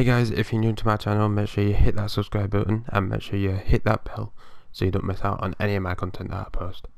Hey guys, if you're new to my channel, make sure you hit that subscribe button and make sure you hit that bell so you don't miss out on any of my content that I post.